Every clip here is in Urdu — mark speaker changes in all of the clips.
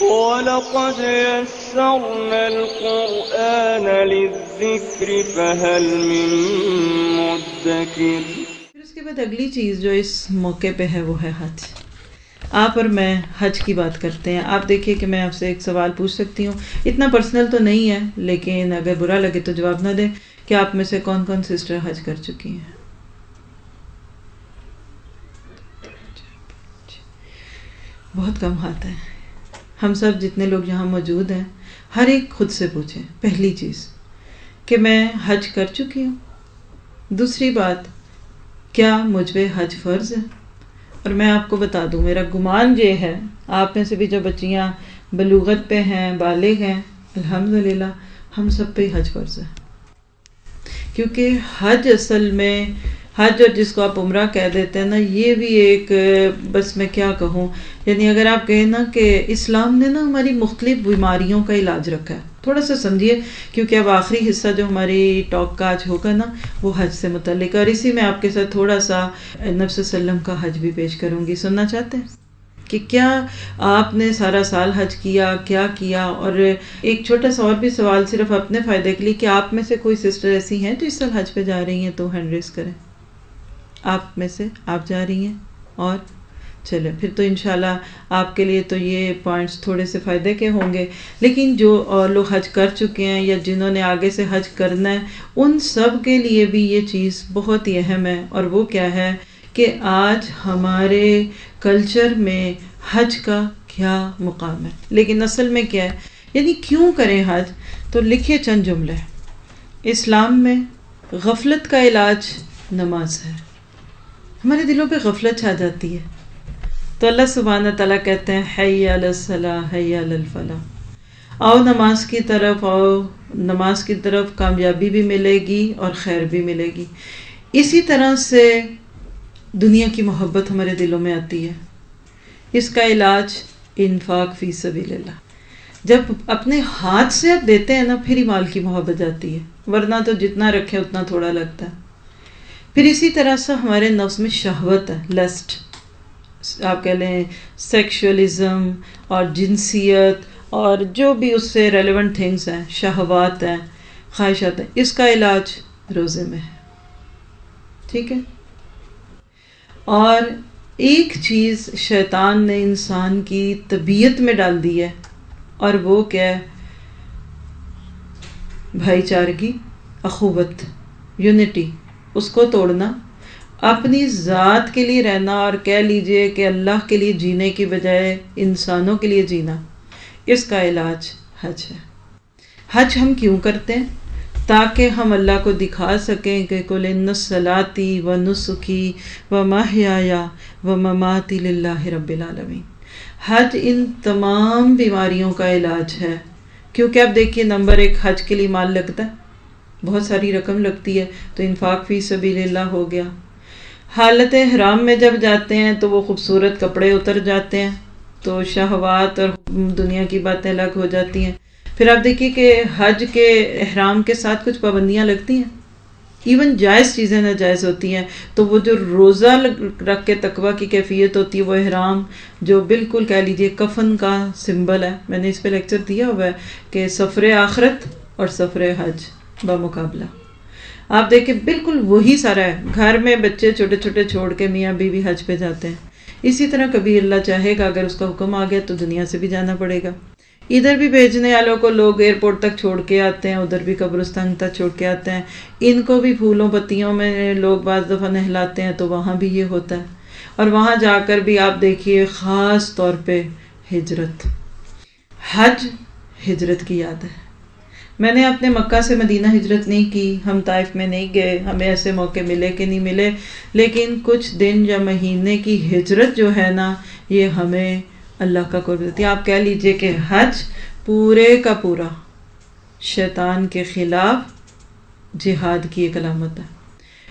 Speaker 1: وَلَقَدْ يَسَّرْنَا الْقُرْآنَ لِلذِّكْرِ فَهَلْ مِن مُدَّكِرٍ
Speaker 2: پھر اس کے بعد اگلی چیز جو اس موقع پہ ہے وہ ہے حج۔ آپ اور میں حج کی بات کرتے ہیں۔ آپ دیکھیے کہ میں آپ سے ایک سوال پوچھ سکتی ہوں۔ اتنا پرسنل تو نہیں ہے، لیکن اگر برا لگے تو جواب نہ دیں کہ آپ میں سے کون کون سسٹر حج کر چکی ہیں۔ بہت کم ہاتھ ہیں۔ ہم سب جتنے لوگ یہاں موجود ہیں، ہر ایک خود سے پوچھیں۔ پہلی چیز، کہ میں حج کر چکی ہوں۔ دوسری بات، کیا مجھ پہ حج فرض ہے؟ اور میں آپ کو بتا دوں، میرا گمان یہ ہے، آپ میں سے بھی جو بچیاں بلوغت پہ ہیں، بالغ ہیں، الحمدللہ، ہم سب پہ حج فرض ہے۔ کیونکہ حج اصل میں حج اور جس کو آپ عمرہ کہہ دیتے ہیں نا، یہ بھی ایک، بس میں کیا کہوں؟ یعنی اگر آپ کہیں نا کہ اسلام نے نا ہماری مختلف بیماریوں کا علاج رکھا ہے، تھوڑا سا سمجھیے، کیونکہ اب آخری حصہ جو ہماری ٹاک کا آج ہوگا نا، وہ حج سے متعلق ہے۔ اور اسی میں آپ کے ساتھ تھوڑا سا نفس وسلم کا حج بھی پیش کروں گی۔ سننا چاہتے ہیں؟ کہ کیا آپ نے سارا سال حج کیا کیا کیا؟ اور ایک چھوٹا سا اور بھی سوال صرف اپنے فائدے کے لیے، کہ آپ میں سے کوئی سسٹر ایسی ہیں جو اس سال حج پہ جا رہی ہیں تو ہینڈ ریس کریں؟ آپ میں سے آپ جا رہی ہیں اور چلے پھر تو انشاءاللہ آپ کے لیے تو یہ پوائنٹس تھوڑے سے فائدے کے ہوں گے۔ لیکن جو اور لوگ حج کر چکے ہیں یا جنہوں نے آگے سے حج کرنا ہے، ان سب کے لیے بھی یہ چیز بہت ہی اہم ہے۔ اور وہ کیا ہے کہ آج ہمارے کلچر میں حج کا کیا مقام ہے۔ لیکن اصل میں کیا ہے؟ یعنی کیوں کریں حج؟ تو لکھے چند جملے۔ اسلام میں غفلت کا علاج نماز ہے۔ ہمارے دلوں پہ غفلت چھا جاتی ہے۔ تو اللہ سبحانہ تعالیٰ کہتے ہیں، حی علی الصلاح، حی علی الفلاح۔ آؤ نماز کی طرف آؤ، نماز کی طرف کامیابی بھی ملے گی اور خیر بھی ملے گی۔ اسی طرح سے دنیا کی محبت ہمارے دلوں میں آتی ہے۔ اس کا علاج انفاق فی سبیل اللہ۔ جب اپنے ہاتھ سے آپ دیتے ہیں نا، پھر ہی مال کی محبت جاتی ہے۔ ورنہ تو جتنا رکھے اتنا تھوڑا لگتا ہے۔ پھر اسی طرح سے ہمارے نفس میں شہوت ہے، لسٹ۔ آپ کہہ لیں سیکشولیزم اور جنسیت اور جو بھی اس سے ریلیونٹ تھنگس ہیں، شہوات ہیں، خواہشات ہیں، اس کا علاج روزے میں ہے۔ ٹھیک ہے؟ اور ایک چیز شیطان نے انسان کی طبیعت میں ڈال دی ہے، اور وہ کیا ہے؟ بھائی چارگی، اخوت یونٹی اس کو توڑنا، اپنی ذات کے لیے رہنا اور کہہ لیجیے کہ اللہ کے لیے جینے کی بجائے انسانوں کے لیے جینا۔ اس کا علاج حج ہے۔ حج ہم کیوں کرتے ہیں؟ تاکہ ہم اللہ کو دکھا سکیں کہ کل نسلاتی و نسخی و ماہیا و مماتی اللہ رب العالمین۔ حج ان تمام بیماریوں کا علاج ہے۔ کیونکہ اب دیکھیے نمبر ایک، حج کے لیے مال لگتا ہے۔ بہت ساری رقم لگتی ہے، تو انفاق فی سبیل اللہ ہو گیا۔ حالت حرام میں جب جاتے ہیں تو وہ خوبصورت کپڑے اتر جاتے ہیں، تو شہوات اور دنیا کی باتیں الگ ہو جاتی ہیں۔ پھر آپ دیکھیے کہ حج کے احرام کے ساتھ کچھ پابندیاں لگتی ہیں۔ ایون جائز چیزیں ناجائز ہوتی ہیں۔ تو وہ جو روزہ رکھ کے تقوی کی کیفیت ہوتی ہے، وہ احرام جو بالکل کہہ لیجیے کفن کا سمبل ہے۔ میں نے اس پہ لیکچر دیا ہوا ہے کہ سفر آخرت اور سفر حج۔ بمقابلہ۔ آپ دیکھیں بالکل وہی سارا ہے۔ گھر میں بچے چھوٹے چھوٹے چھوڑ کے میاں بیوی حج پہ جاتے ہیں۔ اسی طرح کبھی اللہ چاہے گا، اگر اس کا حکم آ گیا تو دنیا سے بھی جانا پڑے گا۔ ادھر بھی بھیجنے والوں کو لوگ ایئرپورٹ تک چھوڑ کے آتے ہیں، ادھر بھی قبرستان تک چھوڑ کے آتے ہیں۔ ان کو بھی پھولوں پتیوں میں لوگ بعض دفعہ نہلاتے ہیں، تو وہاں بھی یہ ہوتا ہے۔ اور وہاں جا کر بھی آپ دیکھیے، خاص طور پہ ہجرت۔ حج ہجرت کی یاد ہے۔ میں نے اپنے مکہ سے مدینہ ہجرت نہیں کی، ہم طائف میں نہیں گئے، ہمیں ایسے موقع ملے کہ نہیں ملے۔ لیکن کچھ دن یا مہینے کی ہجرت جو ہے نا، یہ ہمیں اللہ کا قرب دیتی۔ ہے آپ کہہ لیجیے کہ حج پورے کا پورا شیطان کے خلاف جہاد کی ایک علامت ہے۔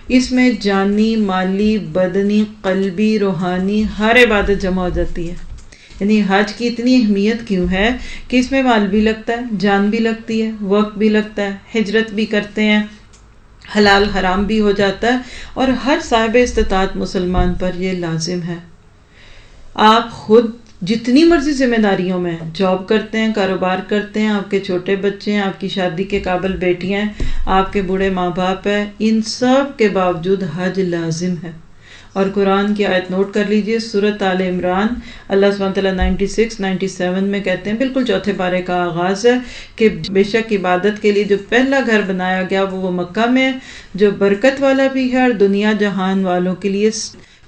Speaker 2: اس میں جانی، مالی، بدنی، قلبی، روحانی ہر عبادت جمع ہو جاتی ہے۔ یعنی حج کی اتنی اہمیت کیوں ہے کہ اس میں مال بھی لگتا ہے، جان بھی لگتی ہے، وقت بھی لگتا ہے، ہجرت بھی کرتے ہیں، حلال حرام بھی ہو جاتا ہے اور ہر صاحب استطاعت مسلمان پر یہ لازم ہے۔ آپ خود جتنی مرضی ذمہ داریوں میں جاب کرتے ہیں، کاروبار کرتے ہیں، آپ کے چھوٹے بچے ہیں، آپ کی شادی کے قابل بیٹیاں ہیں، آپ کے بوڑھے ماں باپ ہیں، ان سب کے باوجود حج لازم ہے۔ اور قرآن کی آیت نوٹ کر لیجیے صورت عال عمران، اللہ سبحانہ تعالیٰ نائنٹی سکس نائنٹی سیون میں کہتے ہیں، بالکل چوتھے پارے کا آغاز ہے کہ بے شک عبادت کے لیے جو پہلا گھر بنایا گیا وہ وہ مکہ میں جو برکت والا بھی ہے اور دنیا جہان والوں کے لیے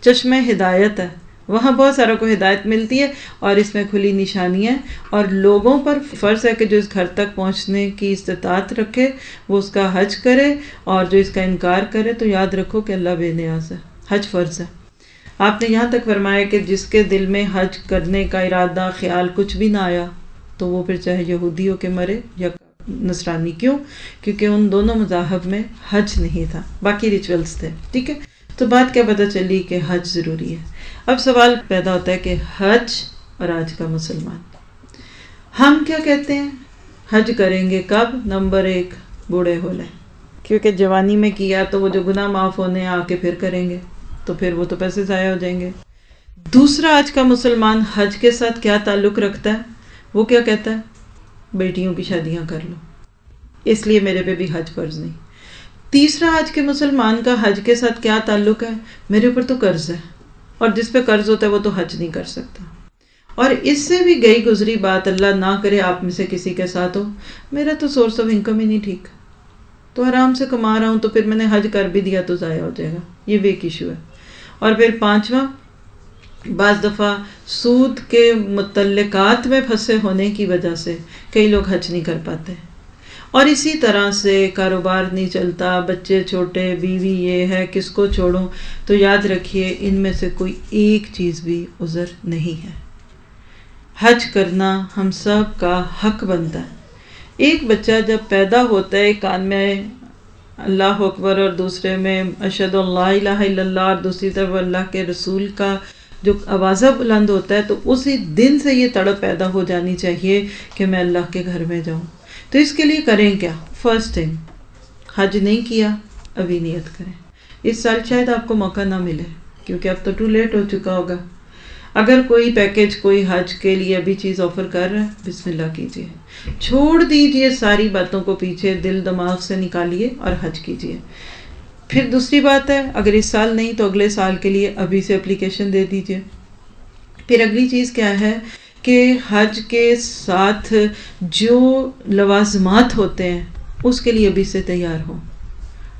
Speaker 2: چشم ہدایت ہے۔ وہاں بہت ساروں کو ہدایت ملتی ہے اور اس میں کھلی نشانی ہے اور لوگوں پر فرض ہے کہ جو اس گھر تک پہنچنے کی استطاعت رکھے، وہ اس کا حج کرے اور جو اس کا انکار کرے تو یاد رکھو کہ اللہ بے نیاز ہے۔ حج فرض ہے۔ آپ نے یہاں تک فرمایا کہ جس کے دل میں حج کرنے کا ارادہ، خیال کچھ بھی نہ آیا، تو وہ پھر چاہے یہودی ہو کے مرے یا نصرانی کیوں؟ کیونکہ ان دونوں مذاہب میں حج نہیں تھا۔ باقی ریچولس تھے، ٹھیک ہے؟ تو بات کیا پتہ چلی کہ حج ضروری ہے۔ اب سوال پیدا ہوتا ہے کہ حج اور آج کا مسلمان۔ ہم کیا کہتے ہیں؟ حج کریں گے کب؟ نمبر ایک، بوڑھے ہو لیں۔ کیونکہ جوانی میں کیا تو وہ جو گناہ معاف ہونے آ کے پھر کریں گے۔ تو پھر وہ تو پیسے ضائع ہو جائیں گے۔ دوسرا، آج کا مسلمان حج کے ساتھ کیا تعلق رکھتا ہے؟ وہ کیا کہتا ہے؟ بیٹیوں کی شادیاں کر لو۔ اس لیے میرے پہ بھی حج فرض نہیں۔ تیسرا، آج کے مسلمان کا حج کے ساتھ کیا تعلق ہے؟ میرے اوپر تو قرض ہے۔ اور جس پہ قرض ہوتا ہے وہ تو حج نہیں کر سکتا۔ اور اس سے بھی گئی گزری بات اللہ نہ کرے آپ میں سے کسی کے ساتھ ہو۔ میرا تو سورس آف انکم ہی نہیں ٹھیک۔ تو آرام سے کما رہا ہوں تو پھر میں نے حج کر بھی دیا تو ضائع ہو جائے گا۔ یہ بھی ایک ایشو ہے۔ اور پھر پانچواں، بعض دفعہ سود کے متعلقات میں پھنسے ہونے کی وجہ سے کئی لوگ حج نہیں کر پاتے۔ اور اسی طرح سے کاروبار نہیں چلتا، بچے چھوٹے، بیوی یہ ہے، کس کو چھوڑوں؟ تو یاد رکھیے، ان میں سے کوئی ایک چیز بھی عذر نہیں ہے۔ حج کرنا ہم سب کا حق بنتا ہے۔ ایک بچہ جب پیدا ہوتا ہے، کان میں اللہ اکبر اور دوسرے میں اشد اللہ الہ الا اللہ اور دوسری طرف اللہ کے رسول کا جو آوازہ بلند ہوتا ہے تو اسی دن سے یہ تڑپ پیدا ہو جانی چاہیے کہ میں اللہ کے گھر میں جاؤں۔ تو اس کے لیے کریں کیا؟ فرسٹ ٹائم حج نہیں کیا، ابھی نیت کریں۔ اس سال شاید آپ کو موقع نہ ملے، کیونکہ اب تو ٹو لیٹ ہو چکا ہوگا۔ اگر کوئی پیکج کوئی حج کے لیے ابھی چیز آفر کر رہا ہے، بسم اللہ کیجیے چھوڑ دیجیے ساری باتوں کو پیچھے، دل دماغ سے نکالیے اور حج کیجیے پھر دوسری بات ہے، اگر اس سال نہیں تو اگلے سال کے لیے ابھی سے اپلیکیشن دے دیجیے۔ پھر اگلی چیز کیا ہے کہ حج کے ساتھ جو لوازمات ہوتے ہیں، اس کے لیے ابھی سے تیار ہوں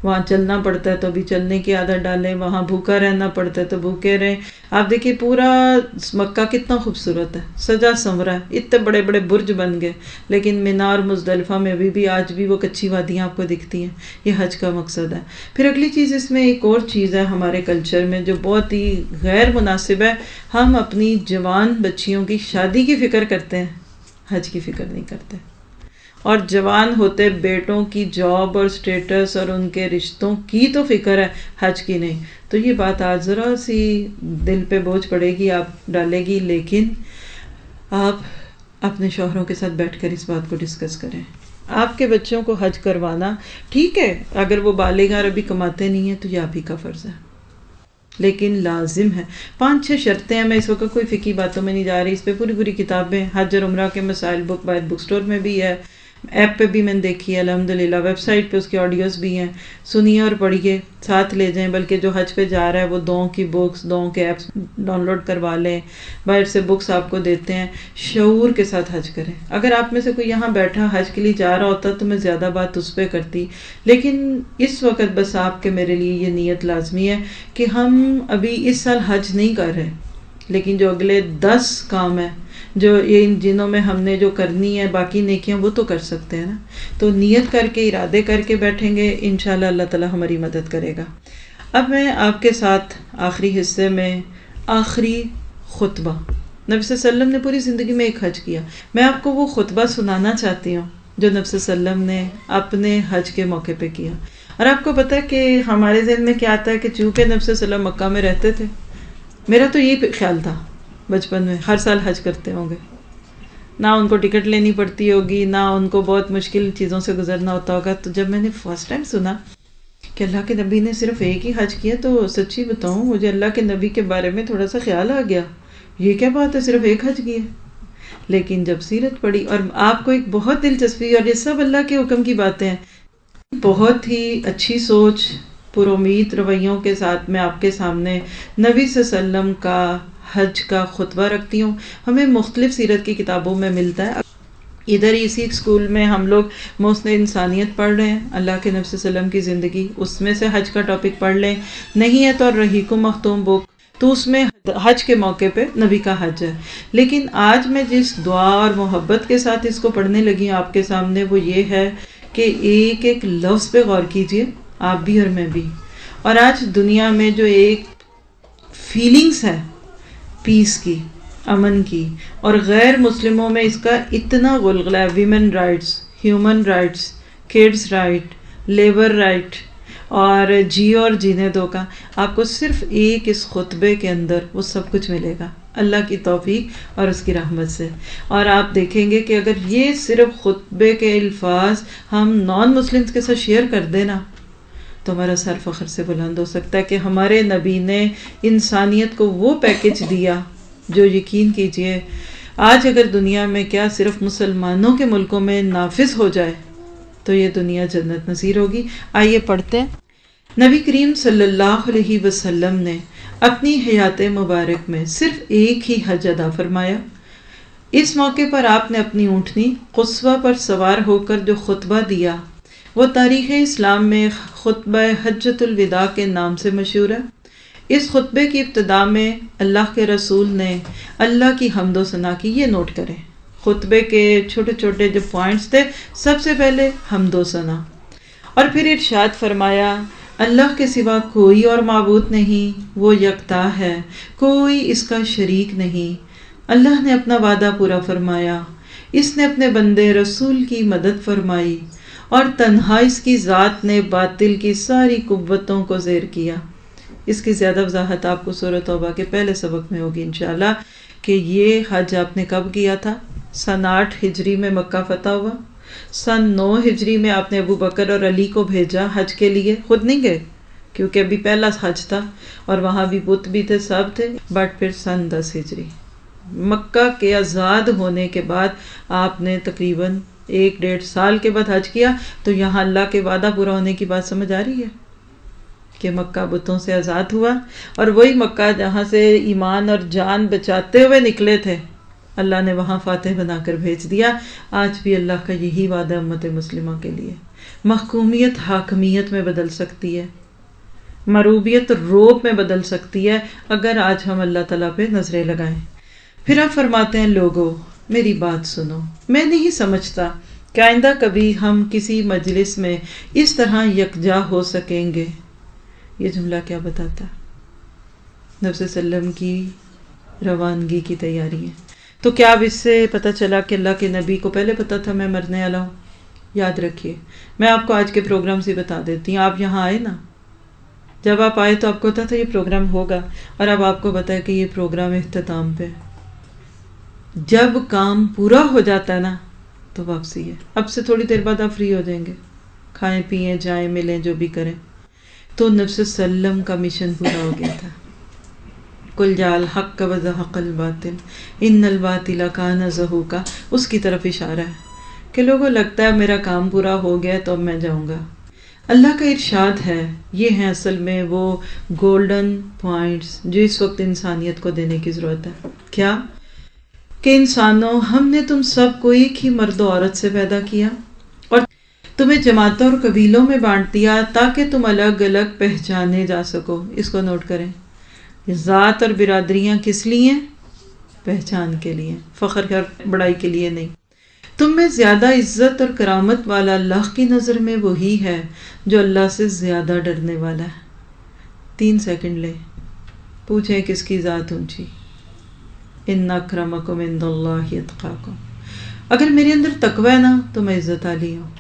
Speaker 2: وہاں چلنا پڑتا ہے تو ابھی چلنے کی عادت ڈالیں، وہاں بھوکا رہنا پڑتا ہے تو بھوکے رہیں۔ آپ دیکھیے پورا مکہ کتنا خوبصورت ہے، سجا سنورا ہے، اتنے بڑے بڑے برج بن گئے۔ لیکن مینار مزدلفہ میں ابھی بھی آج بھی وہ کچی وادیاں آپ کو دکھتی ہیں، یہ حج کا مقصد ہے۔ پھر اگلی چیز اس میں ایک اور چیز ہے ہمارے کلچر میں جو بہت ہی غیر مناسب ہے۔ ہم اپنی جوان بچیوں کی شادی کی فکر کرتے ہیں، حج کی فکر نہیں کرتے۔ اور جوان ہوتے بیٹوں کی جاب اور سٹیٹس اور ان کے رشتوں کی تو فکر ہے، حج کی نہیں۔ تو یہ بات آج ذرا سی دل پہ بوجھ پڑے گی، آپ ڈالے گی، لیکن آپ اپنے شوہروں کے ساتھ بیٹھ کر اس بات کو ڈسکس کریں۔ آپ کے بچوں کو حج کروانا ٹھیک ہے، اگر وہ بالغ ابھی کماتے نہیں ہیں تو یہ آپ ہی کا فرض ہے۔ لیکن لازم ہے۔ پانچ چھ شرطیں ہیں، میں اس وقت کوئی فکی باتوں میں نہیں جا رہی۔ اس پہ پوری پوری کتابیں، حج اور عمرہ کے مسائل بک باید بک سٹور میں بھی ہے۔ ایپ پہ بھی میں نے دیکھی ہے الحمد للہ ویب سائٹ پہ اس کی آڈیوز بھی ہیں۔ سنیے اور پڑھیے، ساتھ لے جائیں، بلکہ جو حج پہ جا رہا ہے، وہ دو کی بکس دو کے ایپس ڈاؤن لوڈ کروا لیں۔ باہر سے بکس آپ کو دیتے ہیں۔ شعور کے ساتھ حج کریں۔ اگر آپ میں سے کوئی یہاں بیٹھا حج کے لیے جا رہا ہوتا تو میں زیادہ بات اس پہ کرتی۔ لیکن اس وقت بس آپ کے میرے لیے یہ نیت لازمی ہے کہ ہم ابھی اس سال حج نہیں کر رہے، لیکن جو اگلے دس کام ہیں جو یہ ان دنوں میں ہم نے جو کرنی ہے، باقی نیکیاں وہ تو کر سکتے ہیں نا۔ تو نیت کر کے، ارادے کر کے بیٹھیں گے، انشاءاللہ اللہ تعالیٰ ہماری مدد کرے گا۔ اب میں آپ کے ساتھ آخری حصے میں آخری خطبہ۔ نبی صلی اللہ علیہ وسلم نے پوری زندگی میں ایک حج کیا۔ میں آپ کو وہ خطبہ سنانا چاہتی ہوں جو نبی صلی اللہ علیہ وسلم نے اپنے حج کے موقع پہ کیا۔ اور آپ کو پتہ کہ ہمارے ذہن میں کیا آتا ہے کہ چونکہ نبی صلی اللہ علیہ وسلم مکہ میں رہتے تھے، میرا تو یہی خیال تھا۔ بچپن میں، ہر سال حج کرتے ہوں گے۔ نہ ان کو ٹکٹ لینی پڑتی ہوگی، نہ ان کو بہت مشکل چیزوں سے گزرنا ہوتا ہوگا۔ تو جب میں نے فرسٹ ٹائم سنا کہ اللہ کے نبی نے صرف ایک ہی حج کیا، تو سچی بتاؤں، مجھے اللہ کے نبی کے بارے میں تھوڑا سا خیال آ گیا۔ یہ کیا بات ہے، صرف ایک حج کی ہے؟ لیکن جب سیرت پڑی اور آپ کو ایک بہت دلچسپی، اور یہ سب اللہ کے حکم کی باتیں ہیں۔ بہت ہی اچھی سوچ پر امید رویوں کے ساتھ میں آپ کے سامنے نبی صلی اللہ علیہ وسلم کا حج کا خطبہ رکھتی ہوں۔ ہمیں مختلف سیرت کی کتابوں میں ملتا ہے۔ ادھر اسی اسکول میں ہم لوگ محسن انسانیت پڑھ رہے ہیں۔ اللہ کے نفس وسلم کی زندگی اس میں سے حج کا ٹاپک پڑھ لیں۔ نہیں ہے تو رحیق و مختوم بک تو اس میں حج کے موقع پہ نبی کا حج ہے۔ لیکن آج میں جس دعا اور محبت کے ساتھ اس کو پڑھنے لگی ہوں آپ کے سامنے، وہ یہ ہے کہ ایک ایک لفظ پہ غور کیجیے۔ آپ بھی اور میں بھی۔ اور آج دنیا میں جو ایک فیلنگس ہے پیس کی امن کی اور غیر مسلموں میں اس کا اتنا غلغلہ ہے women rights human rights kids right labour right اور جی اور جینے دو کا۔ آپ کو صرف ایک اس خطبے کے اندر وہ سب کچھ ملے گا۔ اللہ کی توفیق اور اس کی رحمت سے۔ اور آپ دیکھیں گے کہ اگر یہ صرف خطبے کے الفاظ ہم نان مسلمس کے ساتھ شیئر کر دینا تو ہمارا سر فخر سے بلند ہو سکتا ہے کہ ہمارے نبی نے انسانیت کو وہ پیکج دیا جو یقین کیجیے آج اگر دنیا میں کیا صرف مسلمانوں کے ملکوں میں نافذ ہو جائے، تو یہ دنیا جنت نظیر ہوگی۔ آئیے پڑھتے ہیں۔ نبی کریم صلی اللہ علیہ وسلم نے اپنی حیات مبارک میں صرف ایک ہی حج ادا فرمایا۔ اس موقع پر آپ نے اپنی اونٹنی قصوہ پر سوار ہو کر جو خطبہ دیا وہ تاریخ اسلام میں خطبہ حجت الوداع کے نام سے مشہور ہے۔ اس خطبے کی ابتدا میں اللہ کے رسول نے اللہ کی حمد و ثنا کی یہ نوٹ کریں۔ خطبے کے چھوٹے چھوٹے جو پوائنٹس تھے، سب سے پہلے حمد و ثنا اور پھر ارشاد فرمایا، اللہ کے سوا کوئی اور معبود نہیں، وہ یکتا ہے، کوئی اس کا شریک نہیں۔ اللہ نے اپنا وعدہ پورا فرمایا۔ اس نے اپنے بندے رسول کی مدد فرمائی۔ اور تنہا اس کی ذات نے باطل کی ساری قوتوں کو زیر کیا۔ اس کی زیادہ وضاحت آپ کو صورت توبہ کے پہلے سبق میں ہوگی انشاءاللہ کہ یہ حج آپ نے کب کیا تھا؟ سن آٹھ ہجری میں مکہ فتح ہوا۔ سن نو ہجری میں آپ نے ابو بکر اور علی کو بھیجا حج کے لیے۔ خود نہیں گئے؟ کیونکہ ابھی پہلا حج تھا اور وہاں بھی بت بھی تھے، سب تھے۔ بٹ پھر سن دس ہجری۔ مکہ کے آزاد ہونے کے بعد آپ نے تقریباً ایک ڈیڑھ سال کے بعد حج کیا، تو یہاں اللہ کے وعدہ پورا ہونے کی بات سمجھ آ رہی ہے کہ مکہ بتوں سے آزاد ہوا۔ اور وہی مکہ جہاں سے ایمان اور جان بچاتے ہوئے نکلے تھے، اللہ نے وہاں فاتح بنا کر بھیج دیا۔ آج بھی اللہ کا یہی وعدہ امت مسلمہ کے لیے۔ محکومیت حاکمیت میں بدل سکتی ہے، مروبیت روب میں بدل سکتی ہے۔ اگر آج ہم اللہ تعالیٰ پہ نظریں لگائیں۔ پھر آپ فرماتے ہیں لوگوں میری بات سنو۔ میں نہیں سمجھتا کہ آئندہ کبھی ہم کسی مجلس میں اس طرح یکجا ہو سکیں گے۔ یہ جملہ کیا بتاتا؟ نفس وسلم کی روانگی کی تیاری ہے۔ تو کیا اب اس سے پتہ چلا کہ اللہ کے نبی کو پہلے پتا تھا میں مرنے والا ہوں؟ یاد رکھیے، میں آپ کو آج کے پروگرام سے بتا دیتی ہوں۔ آپ یہاں آئے نا؟ جب آپ آئے تو آپ کو پتا تھا یہ پروگرام ہوگا اور اب آپ کو بتایا کہ یہ پروگرام اختتام پہ۔ جب کام پورا ہو جاتا ہے نا، تو واپسی ہے۔ اب سے تھوڑی دیر بعد آپ فری ہو جائیں گے۔ کھائیں پئیں جائیں، ملیں، جو بھی کریں۔ تو نفس وسلم کا مشن پورا ہو گیا تھا۔ کل جال حق کا وضحق الباطل۔ ان الباطل کا نظہو کا اس کی طرف اشارہ ہے کہ لوگوں، لگتا ہے میرا کام پورا ہو گیا تو اب میں جاؤں گا۔ اللہ کا ارشاد ہے، یہ ہے اصل میں وہ گولڈن پوائنٹس جو اس وقت انسانیت کو دینے کی ضرورت ہے۔ کیا؟ کہ انسانوں، ہم نے تم سب کو ایک ہی مرد و عورت سے پیدا کیا اور تمہیں جماعتوں اور قبیلوں میں بانٹ دیا تاکہ تم الگ الگ پہچانے جا سکو۔ اس کو نوٹ کریں۔ ذات اور برادریاں کس لیے؟ پہچان کے لیے، فخر کر بڑائی کے لیے نہیں۔ تم میں زیادہ عزت اور کرامت والا اللہ کی نظر میں وہی ہے جو اللہ سے زیادہ ڈرنے والا ہے۔ تین سیکنڈ لے۔ پوچھیں کس کی ذات اونچی۔ ان اکرمکم عند اللہ اتقاکم اگر میرے اندر تقوی ہے نا تو میں عزت علی ہوں۔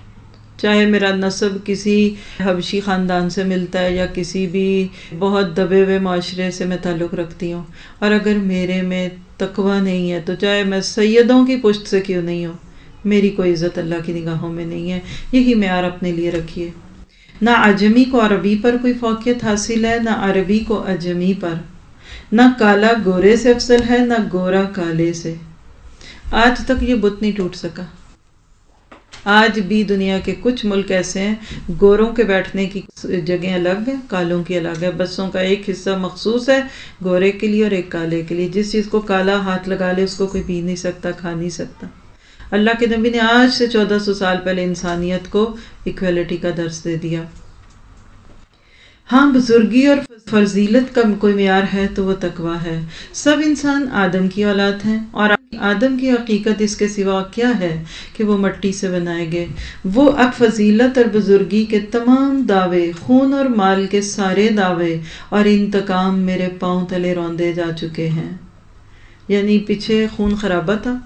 Speaker 2: چاہے میرا نصب کسی حبشی خاندان سے ملتا ہے یا کسی بھی بہت دبے ہوئے معاشرے سے میں تعلق رکھتی ہوں۔ اور اگر میرے میں تقوی نہیں ہے تو چاہے میں سیدوں کی پشت سے کیوں نہیں ہوں، میری کوئی عزت اللہ کی نگاہوں میں نہیں ہے، یہی معیار اپنے لیے رکھیے نہ اجمی کو عربی پر کوئی فوقیت حاصل ہے، نہ عربی کو اجمی پر۔ نہ کالا گورے سے افضل ہے، نہ گورا کالے سے۔ آج تک یہ بت نہیں ٹوٹ سکا۔ آج بھی دنیا کے کچھ ملک ایسے ہیں، گوروں کے بیٹھنے کی جگہیں الگ ہیں، کالوں کی الگ ہے بسوں کا ایک حصہ مخصوص ہے گورے کے لیے اور ایک کالے کے لیے۔ جس چیز کو کالا ہاتھ لگا لے، اس کو کوئی پی نہیں سکتا، کھا نہیں سکتا۔ اللہ کے نبی نے آج سے چودہ سو سال پہلے انسانیت کو اکویلٹی کا درس دے دیا۔ ہاں بزرگی اور فرزیلت کا کوئی معیار ہے تو وہ تقوا ہے۔ سب انسان آدم کی اولاد ہیں اور آدم کی حقیقت اس کے سوا کیا ہے کہ وہ مٹی سے بنائے گئے؟ وہ اب فضیلت اور بزرگی کے تمام دعوے، خون اور مال کے سارے دعوے اور انتقام میرے پاؤں تلے روندے جا چکے ہیں۔ یعنی پیچھے خون خرابہ تھا؟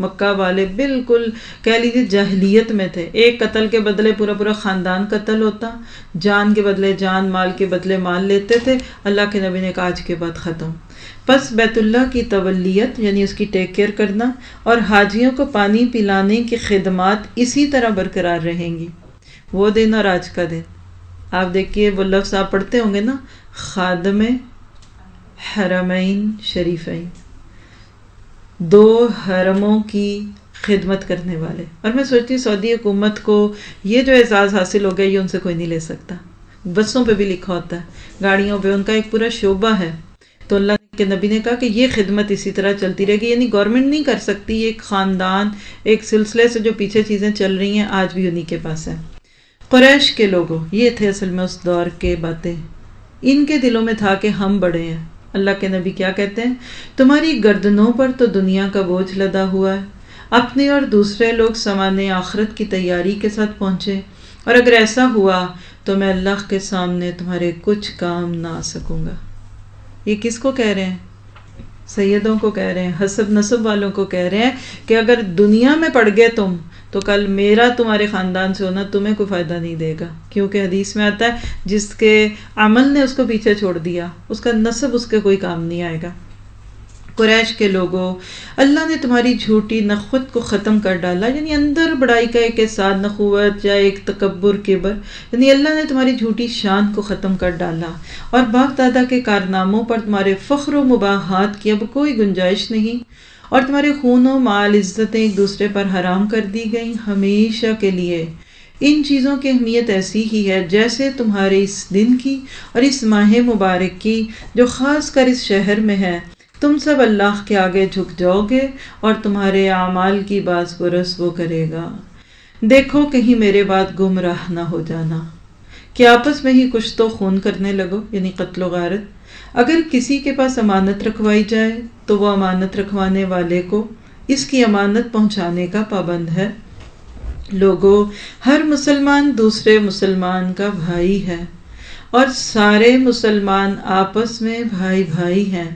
Speaker 2: مکہ والے بالکل کہہ لیجیے جہلیت میں تھے۔ ایک قتل کے بدلے پورا پورا خاندان قتل ہوتا، جان کے بدلے جان، مال کے بدلے مال لیتے تھے۔ اللہ کے نبی نے کہا آج کے بعد ختم۔ پس بیت اللہ کی تولیت یعنی اس کی ٹیک کیئر کرنا اور حاجیوں کو پانی پلانے کی خدمات اسی طرح برقرار رہیں گی۔ وہ دن اور آج کا دن۔ آپ دیکھیے وہ لفظ آپ پڑھتے ہوں گے نا، خادم حرمین شریفین۔ دو حرموں کی خدمت کرنے والے۔ اور میں سوچتی ہوں سعودی حکومت کو یہ جو اعزاز حاصل ہو گیا یہ ان سے کوئی نہیں لے سکتا۔ بسوں پہ بھی لکھا ہوتا ہے، گاڑیوں پہ۔ ان کا ایک پورا شعبہ ہے۔ تو اللہ کے نبی نے کہا کہ یہ خدمت اسی طرح چلتی رہے گی۔ یعنی گورنمنٹ نہیں کر سکتی، ایک خاندان، ایک سلسلے سے جو پیچھے چیزیں چل رہی ہیں، آج بھی انہی کے پاس ہے۔ قریش کے لوگوں، یہ تھے اصل میں اس دور کے باتیں۔ ان کے دلوں میں تھا کہ ہم بڑے ہیں۔ اللہ کے نبی کیا کہتے ہیں؟ تمہاری گردنوں پر تو دنیا کا بوجھ لدا ہوا ہے۔ اپنے اور دوسرے لوگ سمانے آخرت کی تیاری کے ساتھ پہنچے۔ اور اگر ایسا ہوا تو میں اللہ کے سامنے تمہارے کچھ کام نہ آ سکوں گا۔ یہ کس کو کہہ رہے ہیں؟ سیدوں کو کہہ رہے ہیں، حسب نصب والوں کو کہہ رہے ہیں کہ اگر دنیا میں پڑ گئے تم تو کل میرا تمہارے خاندان سے ہونا تمہیں کوئی فائدہ نہیں دے گا۔ کیونکہ حدیث میں آتا ہے، جس کے عمل نے اس کو پیچھے چھوڑ دیا، اس کا نصب اس کے کوئی کام نہیں آئے گا۔ قریش کے لوگوں، اللہ نے تمہاری جھوٹی نخوت کو ختم کر ڈالا یعنی اندر بڑائی کا ایک ساتھ نخوت یا ایک تکبر کبر یعنی اللہ نے تمہاری جھوٹی شان کو ختم کر ڈالا۔ اور باپ دادا کے کارناموں پر تمہارے فخر و مباحات کی اب کوئی گنجائش نہیں۔ اور تمہارے خون و مال عزتیں ایک دوسرے پر حرام کر دی گئیں ہمیشہ کے لیے۔ ان چیزوں کی اہمیت ایسی ہی ہے جیسے تمہارے اس دن کی اور اس ماہ مبارک کی جو خاص کر اس شہر میں ہے۔ تم سب اللہ کے آگے جھک جاؤ گے اور تمہارے اعمال کی باز برس وہ کرے گا۔ دیکھو کہیں میرے بعد گمراہ نہ ہو جانا۔ کہ آپس میں ہی کچھ تو خون کرنے لگو یعنی قتل و غارت؟ اگر کسی کے پاس امانت رکھوائی جائے تو وہ امانت رکھوانے والے کو اس کی امانت پہنچانے کا پابند ہے۔ لوگوں ہر مسلمان دوسرے مسلمان کا بھائی ہے اور سارے مسلمان آپس میں بھائی بھائی ہیں۔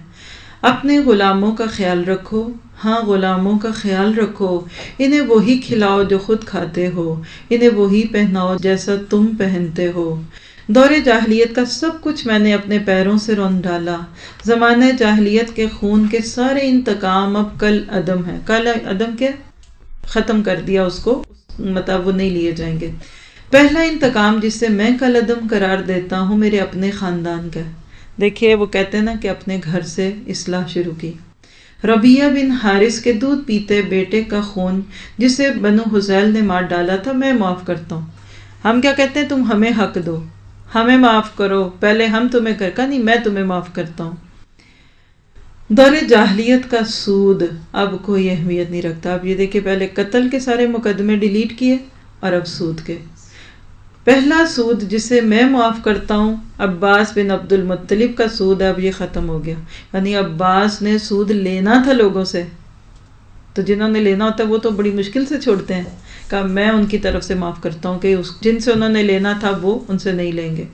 Speaker 2: اپنے غلاموں کا خیال رکھو۔ ہاں غلاموں کا خیال رکھو۔ انہیں وہی کھلاؤ جو خود کھاتے ہو، انہیں وہی پہناؤ جیسا تم پہنتے ہو۔ دور جاہلیت کا سب کچھ میں نے اپنے پیروں سے رون ڈالا۔ زمانہ جاہلیت کے خون کے سارے انتقام اب کل عدم ہے۔ کل عدم کے ختم کر دیا اس کو۔ مطلب وہ نہیں لیے جائیں گے۔ پہلا انتقام جس سے میں کل عدم قرار دیتا ہوں میرے اپنے خاندان کا۔ دیکھیے وہ کہتے ہیں نا کہ اپنے گھر سے اصلاح شروع کی۔ ربیہ بن حارث کے دودھ پیتے بیٹے کا خون جسے بنو حزیل نے مار ڈالا تھا، میں معاف کرتا ہوں۔ ہم کیا کہتے ہیں؟ تم ہمیں حق دو۔ ہمیں معاف کرو۔ پہلے ہم تمہیں کر کا نہیں، میں تمہیں معاف کرتا ہوں۔ دور جاہلیت کا سود۔ اب کوئی اہمیت نہیں رکھتا۔ اب یہ دیکھیں پہلے قتل کے سارے مقدمے ڈیلیٹ کیے اور اب سود کے۔ پہلا سود جسے میں معاف کرتا ہوں، عباس بن عبد المطلب کا سود اب یہ ختم ہو گیا۔ یعنی عباس نے سود لینا تھا لوگوں سے۔ تو جنہوں نے لینا ہوتا ہے، وہ تو بڑی مشکل سے چھوڑتے ہیں۔ کہا میں ان کی طرف سے معاف کرتا ہوں کہ اس جن سے انہوں نے لینا تھا وہ ان سے نہیں لیں گے۔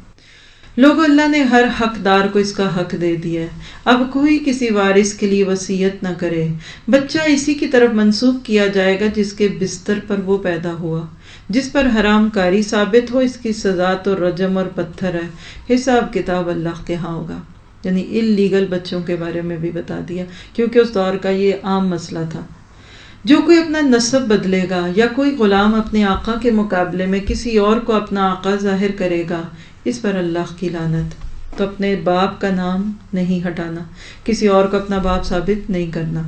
Speaker 2: لوگ اللہ نے ہر حقدار کو اس کا حق دے دیا ہے۔ اب کوئی کسی وارث کے لیے وسیعت نہ کرے۔ بچہ اسی کی طرف منسوخ کیا جائے گا جس کے بستر پر وہ پیدا ہوا۔ جس پر حرام کاری ثابت ہو، اس کی سزا تو رجم اور پتھر ہے۔ حساب کتاب اللہ کے ہاں ہوگا۔ یعنی ان لیگل بچوں کے بارے میں بھی بتا دیا، کیونکہ اس دور کا یہ عام مسئلہ تھا۔ جو کوئی اپنا نصب بدلے گا یا کوئی غلام اپنے آقا کے مقابلے میں کسی اور کو اپنا آقا ظاہر کرے گا، اس پر اللہ کی لانت تو اپنے باپ کا نام نہیں ہٹانا، کسی اور کو اپنا باپ ثابت نہیں کرنا۔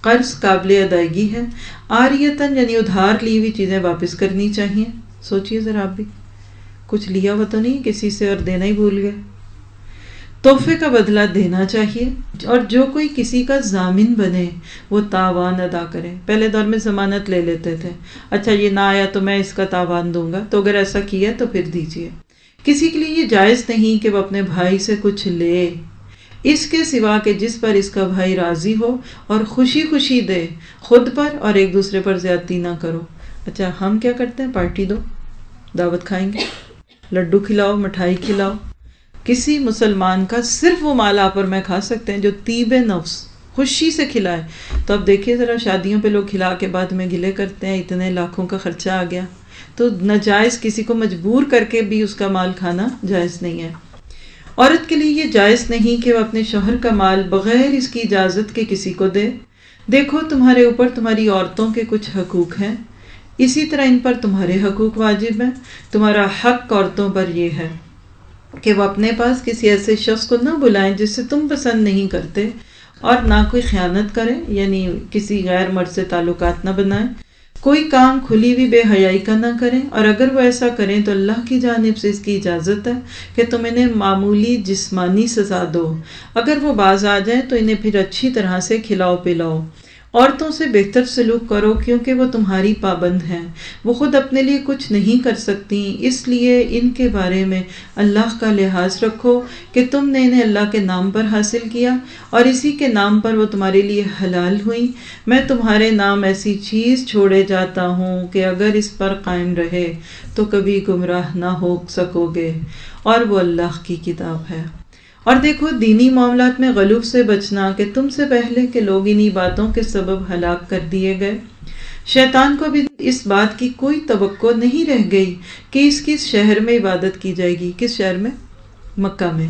Speaker 2: قرض قابل ادائیگی ہے۔ آریتن یعنی ادھار لی ہوئی چیزیں واپس کرنی چاہیے۔ سوچئے ذرا آپ بھی۔ کچھ لیا ہوا تو نہیں، کسی سے اور دینا ہی بھول گئے۔ تحفے کا بدلہ دینا چاہیے اور جو کوئی کسی کا ضامن بنے وہ تاوان ادا کرے۔ پہلے دور میں ضمانت لے لیتے تھے۔ اچھا یہ نہ آیا تو میں اس کا تاوان دوں گا۔ تو اگر ایسا کیا تو پھر دیجیے کسی کے لیے یہ جائز نہیں کہ وہ اپنے بھائی سے کچھ لے۔ اس کے سوا کہ جس پر اس کا بھائی راضی ہو اور خوشی خوشی دے، خود پر اور ایک دوسرے پر زیادتی نہ کرو۔ اچھا ہم کیا کرتے ہیں؟ پارٹی دو۔ دعوت کھائیں گے۔ لڈو کھلاؤ، مٹھائی کھلاؤ۔ کسی مسلمان کا صرف وہ مال آپ اور میں کھا سکتے ہیں جو تیب نفس، خوشی سے کھلائے تو اب دیکھیے ذرا، شادیوں پہ لوگ کھلا کے بعد میں گلے کرتے ہیں، اتنے لاکھوں کا خرچہ آ گیا۔ تو ناجائز کسی کو مجبور کر کے بھی اس کا مال کھانا جائز نہیں ہے۔ عورت کے لیے یہ جائز نہیں کہ وہ اپنے شوہر کا مال بغیر اس کی اجازت کے کسی کو دے۔ دیکھو، تمہارے اوپر تمہاری عورتوں کے کچھ حقوق ہیں۔ اسی طرح ان پر تمہارے حقوق واجب ہیں۔ تمہارا حق عورتوں پر یہ ہے۔ کہ وہ اپنے پاس کسی ایسے شخص کو نہ بلائیں جس سے تم پسند نہیں کرتے اور نہ کوئی خیانت کریں یعنی کسی غیر مرد سے تعلقات نہ بنائیں۔ کوئی کام کھلی ہوئی بے حیائی کا نہ کریں۔ اور اگر وہ ایسا کریں تو اللہ کی جانب سے اس کی اجازت ہے کہ تم انہیں معمولی جسمانی سزا دو۔ اگر وہ باز آ جائیں تو انہیں پھر اچھی طرح سے کھلاؤ پلاؤ۔ عورتوں سے بہتر سلوک کرو کیونکہ وہ تمہاری پابند ہیں۔ وہ خود اپنے لیے کچھ نہیں کر سکتی، اس لیے ان کے بارے میں اللہ کا لحاظ رکھو کہ تم نے انہیں اللہ کے نام پر حاصل کیا اور اسی کے نام پر وہ تمہارے لیے حلال ہوئی میں تمہارے نام ایسی چیز چھوڑے جاتا ہوں کہ اگر اس پر قائم رہے تو کبھی گمراہ نہ ہو سکو گے۔ اور وہ اللہ کی کتاب ہے۔ اور دیکھو، دینی معاملات میں غلوف سے بچنا کہ تم سے پہلے کہ لوگ انہی باتوں کے سبب ہلاک کر دیے گئے۔ شیطان کو بھی اس بات کی کوئی توقع نہیں رہ گئی کہ اس کس شہر میں عبادت کی جائے گی، کس شہر میں؟ مکہ میں۔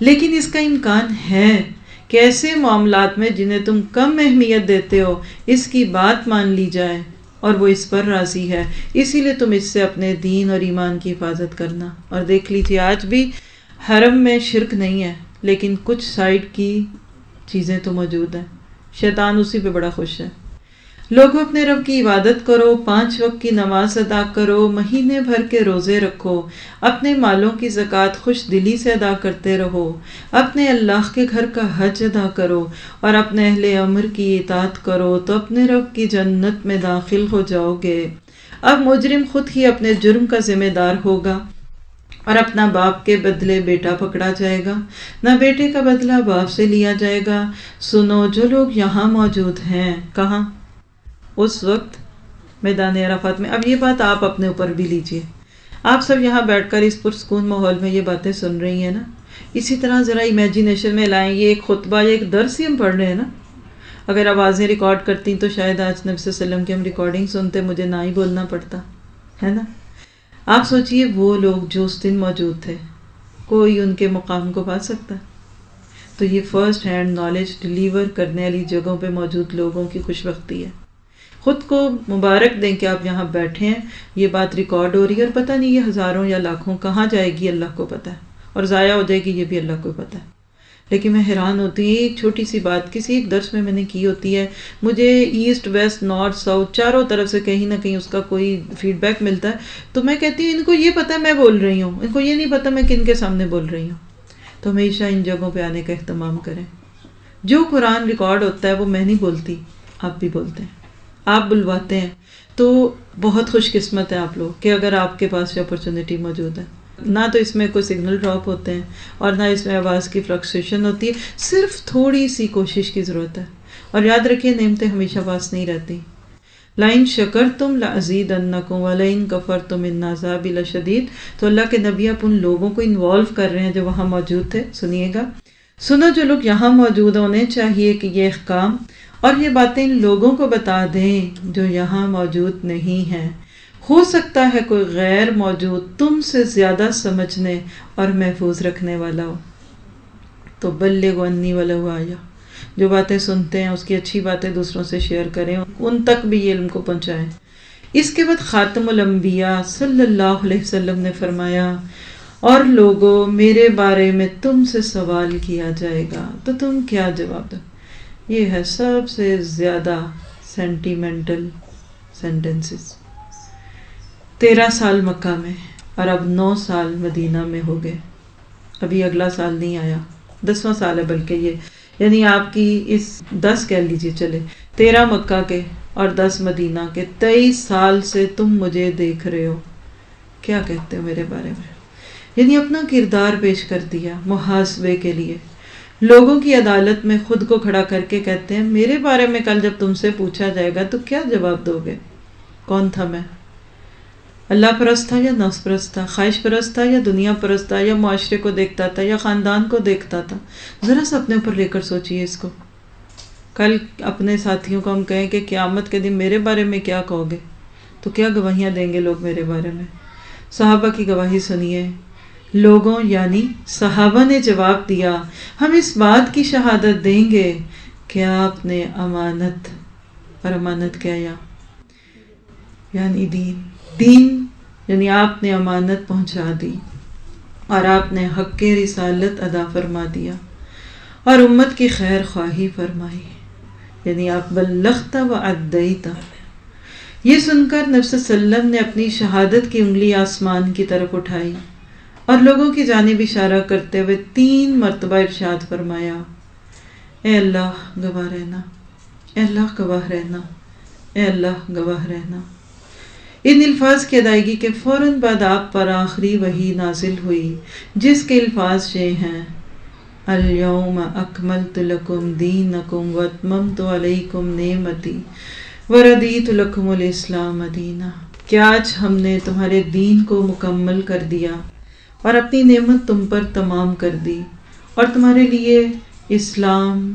Speaker 2: لیکن اس کا امکان ہے کہ ایسے معاملات میں جنہیں تم کم اہمیت دیتے ہو، اس کی بات مان لی جائے اور وہ اس پر راضی ہے۔ اسی لیے تم اس سے اپنے دین اور ایمان کی حفاظت کرنا۔ اور دیکھ لیجیے آج بھی حرم میں شرک نہیں ہے، لیکن کچھ سائڈ کی چیزیں تو موجود ہیں۔ شیطان اسی پہ بڑا خوش ہے۔ لوگوں اپنے رب کی عبادت کرو، پانچ وقت کی نماز ادا کرو، مہینے بھر کے روزے رکھو، اپنے مالوں کی زکوٰۃ خوش دلی سے ادا کرتے رہو، اپنے اللہ کے گھر کا حج ادا کرو اور اپنے اہل عمر کی اطاعت کرو تو اپنے رب کی جنت میں داخل ہو جاؤ گے۔ اب مجرم خود ہی اپنے جرم کا ذمہ دار ہوگا۔ اور اپنا باپ کے بدلے بیٹا پکڑا جائے گا۔ نہ بیٹے کا بدلہ باپ سے لیا جائے گا۔ سنو جو لوگ یہاں موجود ہیں۔ کہاں؟ اس وقت میدان عرفات میں۔ اب یہ بات آپ اپنے اوپر بھی لیجیے۔ آپ سب یہاں بیٹھ کر اس پرسکون ماحول میں یہ باتیں سن رہی ہیں نا۔ اسی طرح ذرا امیجینیشن میں لائیں۔ یہ ایک خطبہ یا ایک درس ہی ہم پڑھ رہے ہیں نا۔ اگر آوازیں ریکارڈ کرتی تو شاید آج نبی صلی اللہ علیہ وسلم کی ہم ریکارڈنگ سنتے، مجھے نہ ہی بولنا پڑتا۔ ہے نا؟ آپ سوچئے وہ لوگ جو اس دن موجود تھے۔ کوئی ان کے مقام کو پا سکتا۔ تو یہ فرسٹ ہینڈ نالج ڈلیور کرنے والی جگہوں پہ موجود لوگوں کی خوش بختی ہے۔ خود کو مبارک دیں کہ آپ یہاں بیٹھے ہیں۔ یہ بات ریکارڈ ہو رہی ہے اور پتہ نہیں یہ ہزاروں یا لاکھوں کہاں جائے گی، اللہ کو پتہ ہے۔ اور ضائع ہو جائے گی، یہ بھی اللہ کو پتہ ہے۔ لیکن میں حیران ہوتی ہوں، ایک چھوٹی سی بات، کسی ایک درس میں میں نے کی ہوتی ہے، مجھے ایسٹ، ویسٹ، نارتھ، ساؤتھ، چاروں طرف سے کہیں نہ کہیں اس کا کوئی فیڈ بیک ملتا ہے۔ تو میں کہتی ہوں، ان کو یہ پتہ میں بول رہی ہوں، ان کو یہ نہیں پتہ میں کن کے سامنے بول رہی ہوں۔ تو ہمیشہ ان جگہوں پہ آنے کا اہتمام کریں۔ جو قرآن ریکارڈ ہوتا ہے، وہ میں نہیں بولتی، آپ بھی بولتے ہیں، آپ بلواتے ہیں۔ تو بہت خوش قسمت ہے آپ لوگ کہ اگر آپ کے پاس یہ اپرچونیٹی موجود ہے۔ نہ تو اس میں کوئی سگنل ڈراپ ہوتے ہیں اور نہ اس میں آواز کی فلکسویشن ہوتی ہے۔ صرف تھوڑی سی کوشش کی ضرورت ہے۔ اور یاد رکھیے نعمتیں ہمیشہ پاس نہیں رہتی۔ لائن شکر تم لزید انکم ولائن کفر تم انذاب شدید تو اللہ کے نبی آپ ان لوگوں کو انوالو کر رہے ہیں جو وہاں موجود تھے۔ سنیے گا۔ سنو جو لوگ یہاں موجود ہونے چاہیے کہ یہ احکام اور یہ باتیں ان لوگوں کو بتا دیں جو یہاں موجود نہیں ہیں۔ ہو سکتا ہے کوئی غیر موجود تم سے زیادہ سمجھنے اور محفوظ رکھنے والا ہو۔ تو بلے کو انی والا ہوا آیا۔ جو باتیں سنتے ہیں، اس کی اچھی باتیں دوسروں سے شیئر کریں، ان تک بھی یہ علم کو پہنچائیں۔ اس کے بعد خاتم الانبیاء صلی اللہ علیہ وسلم نے فرمایا، اور لوگوں، میرے بارے میں تم سے سوال کیا جائے گا۔ تو تم کیا جواب دو؟ یہ ہے سب سے زیادہ سینٹیمنٹل سینٹینسز تیرہ سال مکہ میں اور اب نو سال مدینہ میں ہو گئے۔ ابھی اگلا سال نہیں آیا، دسواں سال ہے بلکہ یہ۔ یعنی آپ کی اس دس کہہ لیجیے چلے۔ تیرہ مکہ کے اور دس مدینہ کے تیئیس سال سے تم مجھے دیکھ رہے ہو۔ کیا کہتے ہو میرے بارے میں؟ یعنی اپنا کردار پیش کر دیا محاسبے کے لیے۔ لوگوں کی عدالت میں خود کو کھڑا کر کے کہتے ہیں، میرے بارے میں کل جب تم سے پوچھا جائے گا تو کیا جواب دو گے؟ کون تھا میں؟ اللہ پرست تھا یا نفس پرست تھا خواہش پرست تھا یا دنیا پرست تھا یا معاشرے کو دیکھتا تھا یا خاندان کو دیکھتا تھا؟ ذرا سا اپنے اوپر لے کر سوچیے اس کو۔ کل اپنے ساتھیوں کو ہم کہیں کہ قیامت کے دن میرے بارے میں کیا کہو گے؟ تو کیا گواہیاں دیں گے لوگ میرے بارے میں؟ صحابہ کی گواہی سنیے۔ لوگوں یعنی صحابہ نے جواب دیا، ہم اس بات کی شہادت دیں گے کہ آپ نے امانت اور امانت کیا یا؟ یعنی دین۔ دین یعنی آپ نے امانت پہنچا دی اور آپ نے حق رسالت ادا فرما دیا اور امت کی خیر خواہی فرمائی یعنی آپ بلختا و ادیتا یہ سن کر نفس وسلم نے اپنی شہادت کی انگلی آسمان کی طرف اٹھائی اور لوگوں کی جانب اشارہ کرتے ہوئے تین مرتبہ ارشاد فرمایا، اے اللہ گواہ رہنا، اے اللہ گواہ رہنا، اے اللہ گواہ رہنا۔ ان الفاظ کی ادائیگی کے فوراً بعد آپ پر آخری وہی نازل ہوئی، جس کے الفاظ یہ ہیں، اليوم اکملت لکم دینکم واتممت علیکم نعمتی وردیت لکم الاسلام دینہ کیا آج ہم نے تمہارے دین کو مکمل کر دیا اور اپنی نعمت تم پر تمام کر دی؟ اور تمہارے لیے اسلام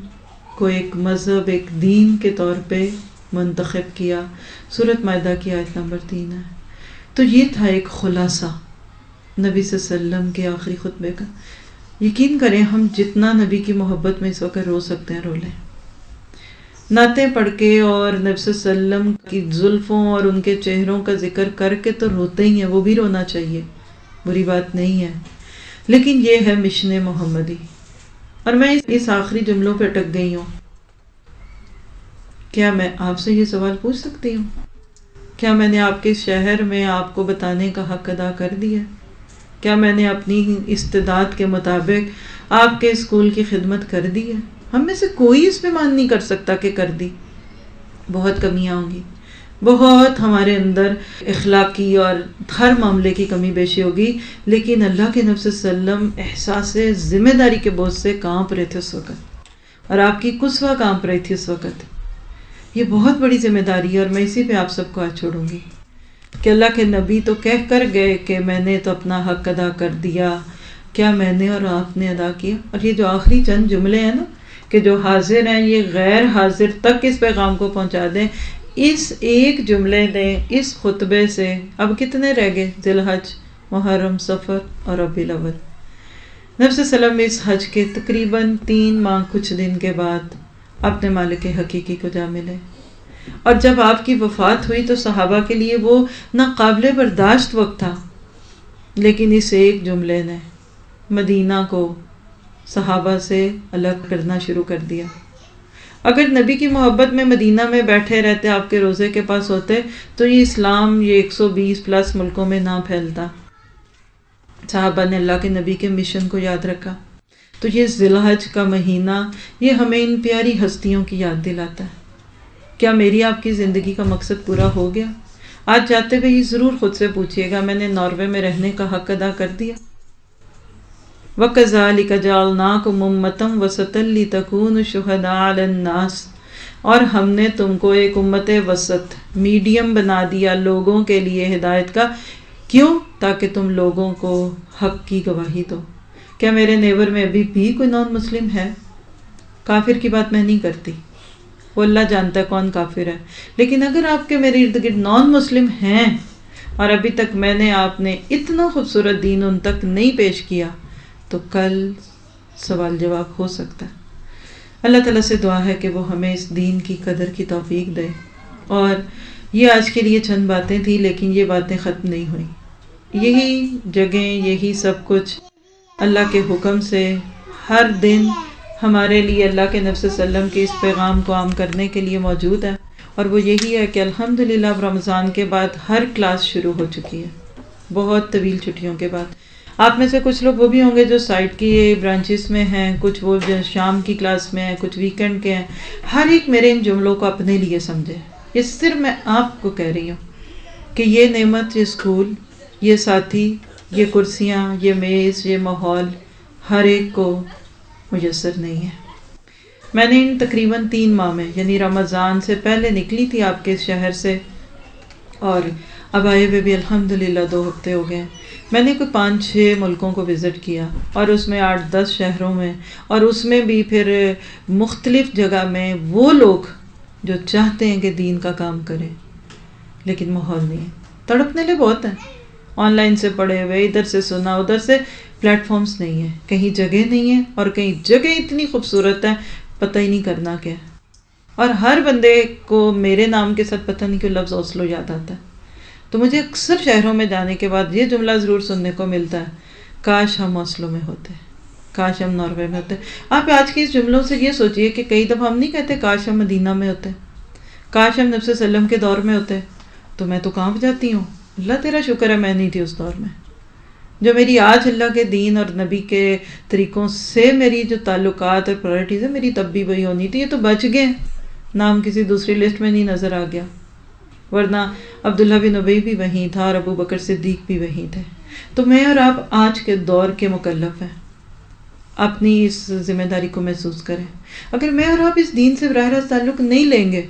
Speaker 2: کو ایک مذہب، ایک دین کے طور پہ منتخب کیا، صورت معدہ کی آیت نمبر تین ہے۔ تو یہ تھا ایک خلاصہ نبی صلی اللہ علیہ وسلم کے آخری خطبے کا۔ یقین کریں ہم جتنا نبی کی محبت میں اس وقت رو سکتے ہیں، رو لیں۔ نعتیں پڑھ کے اور نبی صلی اللہ علیہ وسلم کی زلفوں اور ان کے چہروں کا ذکر کر کے تو روتے ہی ہیں، وہ بھی رونا چاہیے۔ بری بات نہیں ہے۔ لیکن یہ ہے مشن محمدی۔ اور میں اس آخری جملوں پہ اٹک گئی ہوں۔ کیا میں آپ سے یہ سوال پوچھ سکتی ہوں؟ کیا میں نے آپ کے شہر میں آپ کو بتانے کا حق ادا کر دیا؟ کیا میں نے اپنی استداد کے مطابق آپ کے اسکول کی خدمت کر دی ہے؟ ہم میں سے کوئی اس پہ مان نہیں کر سکتا کہ کر دی۔ بہت کمیاں ہوں گی۔ بہت ہمارے اندر اخلاقی اور ہر معاملے کی کمی بیشی ہوگی، لیکن اللہ کے نفس وسلم احساس ذمہ داری کے بوجھ سے کانپ رہے تھے اس وقت۔ اور آپ کی کسوا کانپ رہی تھی اس وقت۔ یہ بہت بڑی ذمہ داری ہے اور میں اسی پہ آپ سب کو آج چھوڑوں گی۔ کہ اللہ کے نبی تو کہہ کر گئے کہ میں نے تو اپنا حق ادا کر دیا، کیا میں نے اور آپ نے ادا کیا؟ اور یہ جو آخری چند جملے ہیں نا، کہ جو حاضر ہیں، یہ غیر حاضر تک اس پیغام کو پہنچا دیں۔ اس ایک جملے نے اس خطبے سے، اب کتنے رہ گئے؟ ذی الحج محرم سفر اور ربی الاول۔ نفس وسلم اس حج کے تقریباً تین ماہ، کچھ دن کے بعد اپنے مالک حقیقی کو جا ملے۔ اور جب آپ کی وفات ہوئی تو صحابہ کے لیے وہ ناقابل برداشت وقت تھا۔ لیکن اس ایک جملے نے مدینہ کو صحابہ سے الگ کرنا شروع کر دیا۔ اگر نبی کی محبت میں مدینہ میں بیٹھے رہتے، آپ کے روزے کے پاس ہوتے، تو یہ اسلام یہ ایک سو بیس پلس ملکوں میں نہ پھیلتا۔ صحابہ نے اللہ کے نبی کے مشن کو یاد رکھا۔ تو یہ ذلحج کا مہینہ، یہ ہمیں ان پیاری ہستیوں کی یاد دلاتا ہے۔ کیا میری آپ کی زندگی کا مقصد پورا ہو گیا؟ آج جاتے ہوئے یہ ضرور خود سے پوچھیے گا، میں نے ناروے میں رہنے کا حق ادا کر دیا۔ وکزا علی کا ممتم وسط علی تکون شہدا الناس۔ اور ہم نے تم کو ایک امت وسط، میڈیم بنا دیا لوگوں کے لیے ہدایت کا۔ کیوں؟ تاکہ تم لوگوں کو حق کی گواہی دو۔ کیا میرے نیبر میں ابھی بھی کوئی نان مسلم ہے؟ کافر کی بات میں نہیں کرتی۔ وہ اللہ جانتا ہے کون کافر ہے۔ لیکن اگر آپ کے میرے ارد گرد نان مسلم ہیں اور ابھی تک میں نے آپ نے اتنا خوبصورت دین ان تک نہیں پیش کیا، تو کل سوال جواب ہو سکتا ہے۔ اللہ تعالیٰ سے دعا ہے کہ وہ ہمیں اس دین کی قدر کی توفیق دے۔ اور یہ آج کے لیے چند باتیں تھیں، لیکن یہ باتیں ختم نہیں ہوئیں۔ یہی جگہیں، یہی سب کچھ۔ اللہ کے حکم سے ہر دن ہمارے لیے اللہ کے نفس وسلم کے اس پیغام کو عام کرنے کے لیے موجود ہے۔ اور وہ یہی ہے کہ الحمد للہ رمضان کے بعد ہر کلاس شروع ہو چکی ہے۔ بہت طویل چھٹیوں کے بعد۔ آپ میں سے کچھ لوگ وہ بھی ہوں گے جو سائٹ کی برانچز میں ہیں، کچھ وہ جو شام کی کلاس میں ہیں، کچھ ویکینڈ کے ہیں۔ ہر ایک میرے ان جملوں کو اپنے لیے سمجھے۔ یہ صرف میں آپ کو کہہ رہی ہوں کہ یہ نعمت، یہ اسکول یہ ساتھی یہ کرسیاں، یہ میز، یہ ماحول، ہر ایک کو میسر نہیں ہے۔ میں نے ان تقریباً تین ماہ میں یعنی رمضان سے پہلے نکلی تھی آپ کے شہر سے، اور اب آئے ہوئے بھی الحمد للہ دو ہفتے ہو گئے۔ میں نے کوئی پانچ چھ ملکوں کو وزٹ کیا، اور اس میں آٹھ دس شہروں میں، اور اس میں بھی پھر مختلف جگہ میں وہ لوگ جو چاہتے ہیں کہ دین کا کام کریں، لیکن ماحول نہیں تڑپنے لے بہت ہیں۔ آن لائن سے پڑھے ہوئے، ادھر سے سنا، ادھر سے پلیٹ فارمس نہیں ہیں، کہیں جگہ نہیں ہے اور کہیں جگہ اتنی خوبصورت ہے پتہ ہی نہیں کرنا کیا۔ اور ہر بندے کو میرے نام کے ساتھ پتہ نہیں کیوں لفظ اوسلو یاد آتا ہے۔ تو مجھے اکثر شہروں میں جانے کے بعد یہ جملہ ضرور سننے کو ملتا ہے، کاش ہم اوسلو میں ہوتے، کاش ہم ناروے میں ہوتے۔ آپ آج کے اس جملوں سے یہ سوچیے کہ کئی دفعہ ہم نہیں کہتے کاش ہم مدینہ میں ہوتے، کاش ہم نفس وسلم کے دور میں ہوتے، تو میں تو کہاں جاتی ہوں؟ اللہ تیرا شکر ہے، میں نہیں تھی اس دور میں۔ جو میری آج اللہ کے دین اور نبی کے طریقوں سے میری جو تعلقات اور پرائرٹیز ہیں، میری تب بھی وہی ہونی تھی، یہ تو بچ گئے۔ نام کسی دوسری لسٹ میں نہیں نظر آ گیا۔ ورنہ عبداللہ بن نبی بھی وہیں تھا اور ابو بکر صدیق بھی وہیں تھے۔ تو میں اور آپ آج کے دور کے مکلف ہیں۔ اپنی اس ذمہ داری کو محسوس کریں۔ اگر میں اور آپ اس دین سے براہ راست تعلق نہیں لیں گے،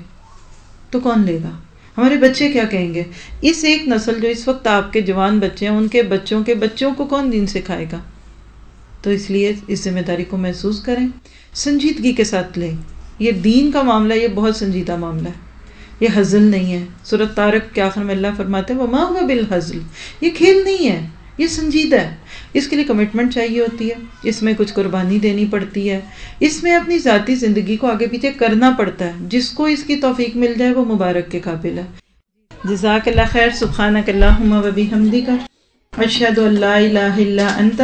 Speaker 2: تو کون لے گا؟ ہمارے بچے کیا کہیں گے؟ اس ایک نسل جو اس وقت آپ کے جوان بچے ہیں، ان کے بچوں کے بچوں کو کون دین سکھائے گا؟ تو اس لیے اس ذمہ داری کو محسوس کریں، سنجیدگی کے ساتھ لیں۔ یہ دین کا معاملہ یہ بہت سنجیدہ معاملہ ہے۔ یہ حضل نہیں ہے۔ صورت تارک کے آخر میں اللہ فرماتے ہیں وہ ماں ہوا بالحضل یہ کھیل نہیں ہے، یہ سنجیدہ ہے۔ اس کے لیے کمٹمنٹ چاہیے ہوتی ہے۔ اس میں کچھ قربانی دینی پڑتی ہے۔ اس میں اپنی ذاتی زندگی کو آگے پیچھے کرنا پڑتا ہے۔ جس کو اس کی توفیق مل جائے وہ مبارک کے قابل ہے۔ جزاک اللہ خیر، سبحانک اللہم و بحمدک۔ اشہد ان لا الہ الا انت۔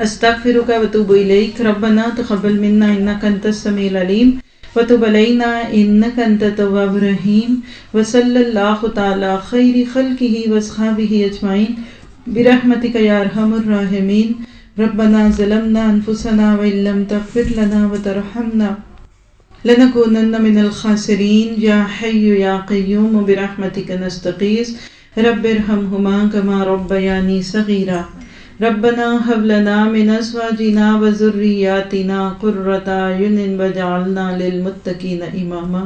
Speaker 2: استغفرک و توب الیک۔ ربنا تقبل منا انک انت السمیع العلیم۔ وتب علینا انک انت التواب الرحیم۔ وصلی اللہ تعالی خیر خلقہ واصحابہ اجمعین۔ برحمتك يا ارحم الراحمين ربنا ظلمنا انفسنا وان لم تغفر لنا وترحمنا لنكونن من الخاسرين يا حي يا قيوم برحمتك نستغيث رب ارحمهما كما ربياني صغيرا ربنا هب لنا من ازواجنا وذرياتنا قرة اعين واجعلنا للمتقين اماما.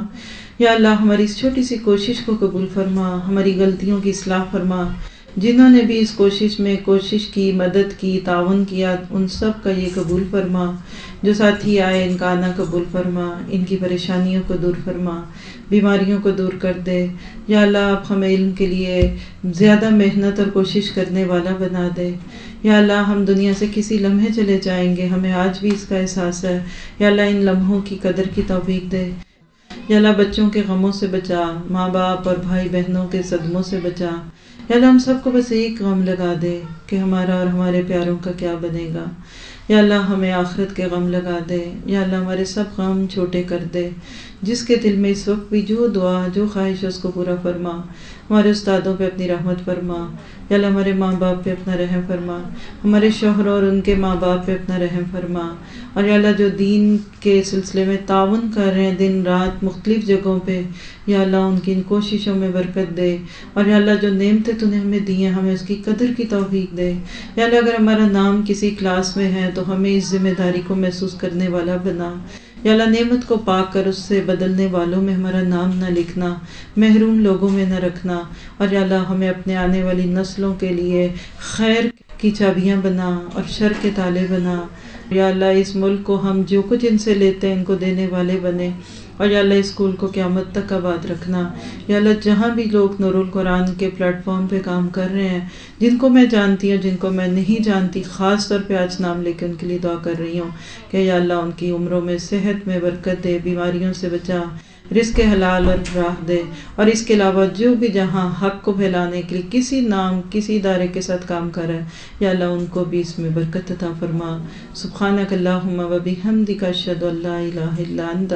Speaker 2: یا اللہ، ہماری اس چھوٹی سی کوشش کو قبول فرما، ہماری غلطیوں کی اصلاح فرما. جنہوں نے بھی اس کوشش میں کوشش کی، مدد کی، تعاون کیا، ان سب کا یہ قبول فرما۔ جو ساتھی آئے، ان کا آنا قبول فرما۔ ان کی پریشانیوں کو دور فرما، بیماریوں کو دور کر دے۔ یا اللہ، آپ ہمیں علم کے لیے زیادہ محنت اور کوشش کرنے والا بنا دے۔ یا اللہ، ہم دنیا سے کسی لمحے چلے جائیں گے، ہمیں آج بھی اس کا احساس ہے۔ یا اللہ، ان لمحوں کی قدر کی توفیق دے۔ یا اللہ، بچوں کے غموں سے بچا، ماں باپ اور بھائی بہنوں کے صدموں سے بچا۔ یا اللہ ہم سب کو بس ایک غم لگا دے کہ ہمارا اور ہمارے پیاروں کا کیا بنے گا؟ یا اللہ ہمیں آخرت کے غم لگا دے، یا اللہ ہمارے سب غم چھوٹے کر دے، جس کے دل میں اس وقت بھی جو دعا، جو خواہش ہے، اس کو پورا فرما۔ ہمارے استادوں پہ اپنی رحمت فرما۔ یا اللہ ہمارے ماں باپ پہ اپنا رحم فرما۔ ہمارے شوہر اور ان کے ماں باپ پہ اپنا رحم فرما۔ اور یا اللہ جو دین کے سلسلے میں تعاون کر رہے ہیں دن رات مختلف جگہوں پہ، یا اللہ ان کی ان کوششوں میں برکت دے۔ اور یا اللہ جو نعمتیں تو نے ہمیں دی ہیں، ہمیں اس کی قدر کی توفیق دے۔ یا اللہ اگر ہمارا نام کسی کلاس میں ہے تو ہمیں اس ذمہ داری کو محسوس کرنے والا بنا۔ یا اللہ نعمت کو پا کر اس سے بدلنے والوں میں ہمارا نام نہ لکھنا، محروم لوگوں میں نہ رکھنا اور یا اللہ ہمیں اپنے آنے والی نسلوں کے لیے خیر کی چابیاں بنا اور شر کے تالے بنا۔ یا اللہ اس ملک کو ہم جو کچھ ان سے لیتے ہیں، ان کو دینے والے بنے۔ اور یا اللہ اسکول کو قیامت تک آباد رکھنا۔ یا اللہ جہاں بھی لوگ نور القرآن کے پلیٹ فارم پہ کام کر رہے ہیں، جن کو میں جانتی ہوں، جن کو میں نہیں جانتی، خاص طور پہ آج نام لے کے ان کے لیے دعا کر رہی ہوں کہ یا اللہ ان کی عمروں میں صحت میں برکت دے، بیماریوں سے بچا۔ رزق حلال راہ دے اور اس کے علاوہ جو بھی جہاں حق کو پھیلانے کے لیے کسی نام، کسی ادارے کے ساتھ کام کر رہا ہے، یا اللہ ان کو بھی اس میں برکت عطا فرما۔ سبحانک اللہم و بحمدک، اشہد ان لا الہ الا انت،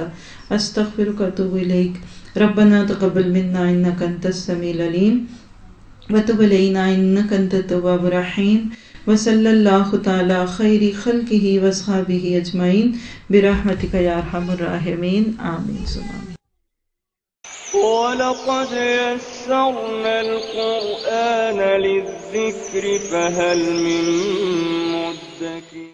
Speaker 2: استغفرک و اتوب الیک۔ ربنا تقبل منا انک انت السمیع العلیم۔ وتب علینا انک انت التواب الرحیم۔ وصلی اللہ تعالی خیر خلقہ واصحابہ اجمعین۔ برحمتک یا ارحم الراحمین۔ آمین۔ ثم
Speaker 1: ولقد يسرنا القرآن للذكر فهل من مدكر